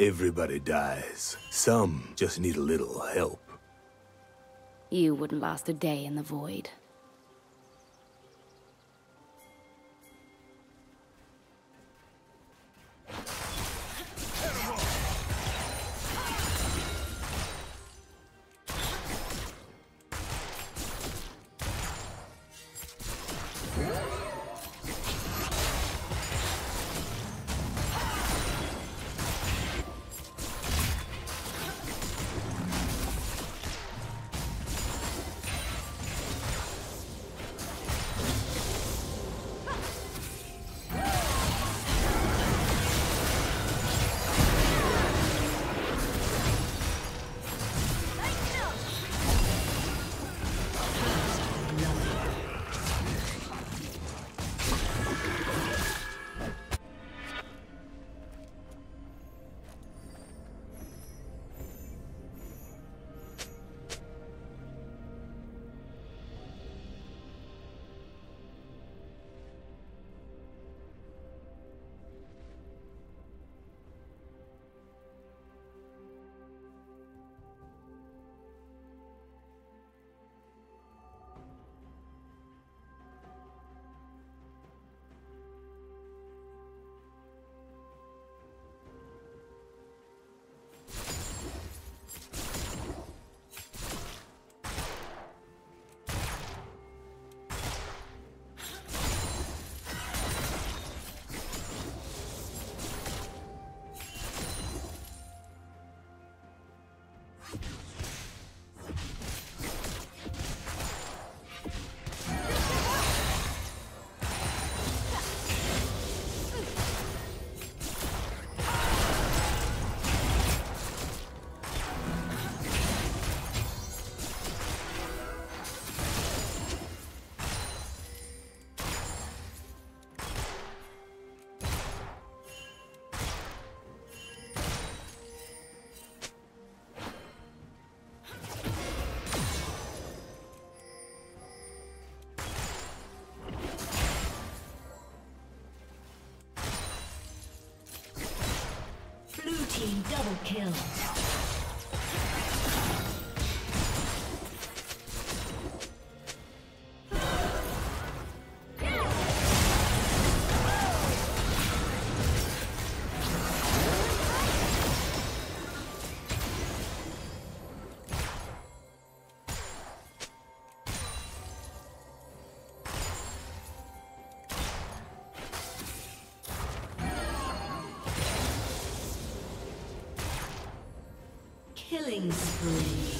Everybody dies. Some just need a little help. You wouldn't last a day in the void. Kill. Killing spree.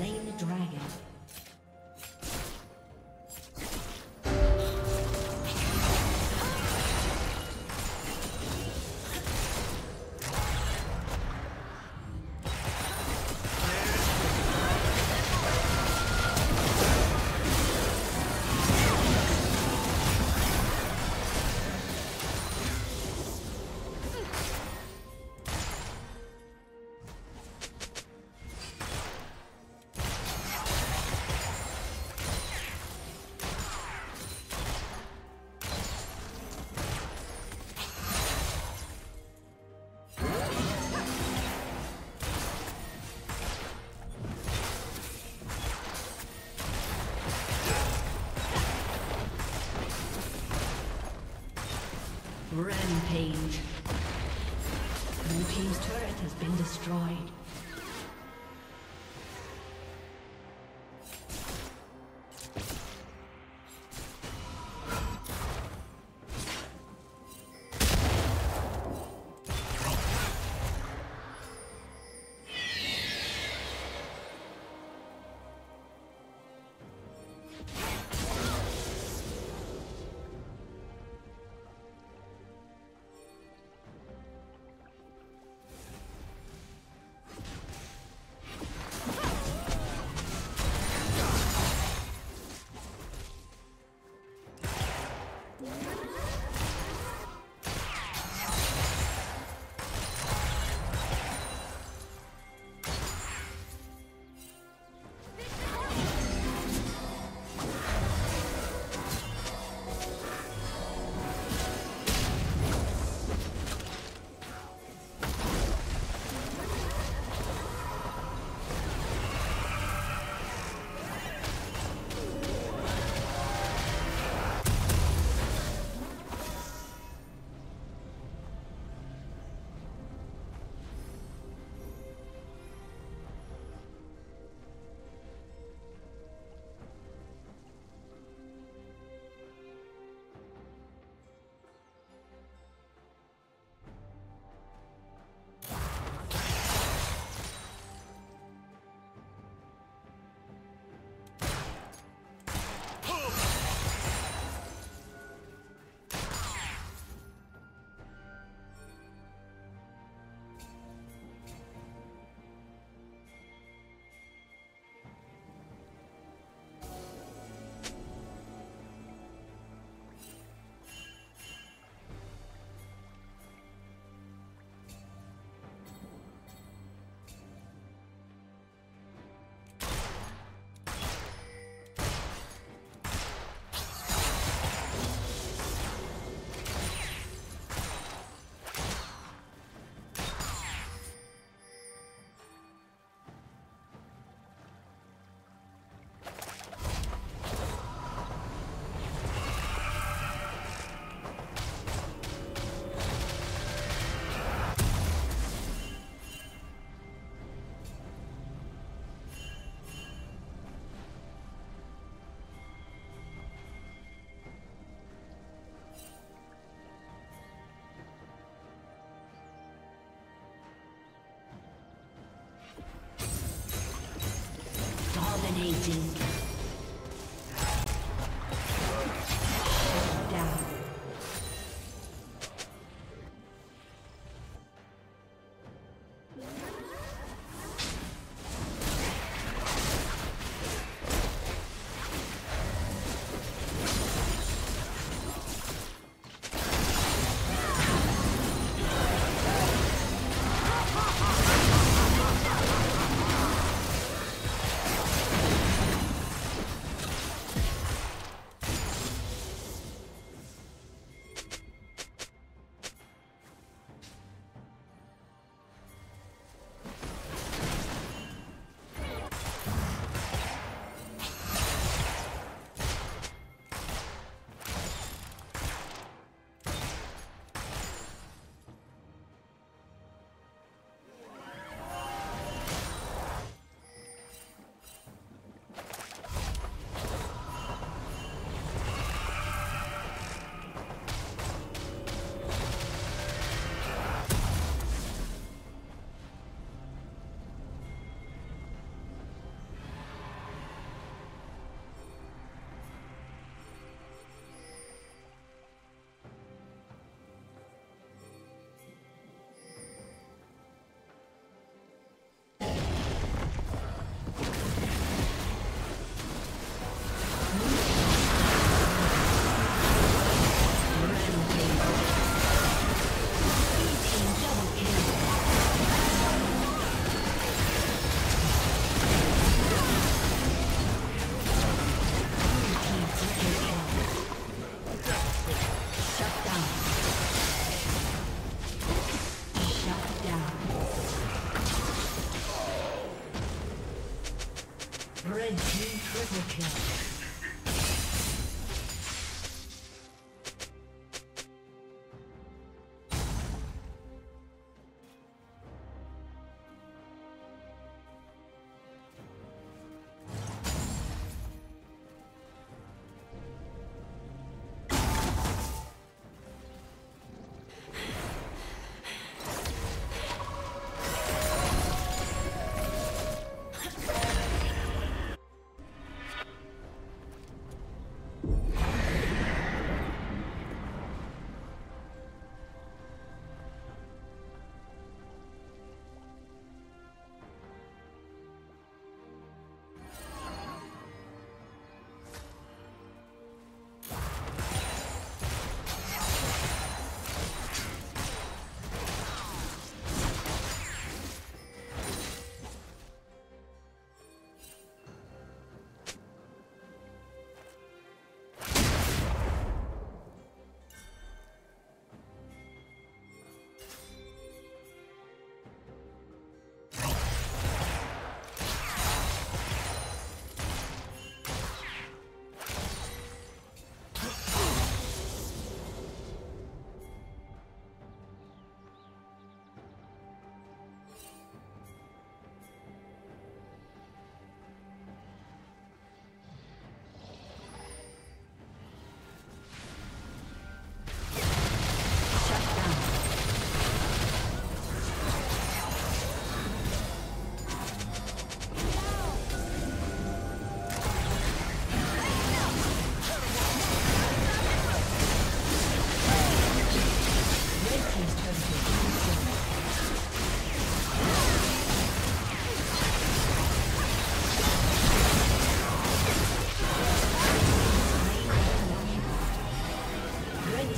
Slain the dragon. Destroyed. Yeah.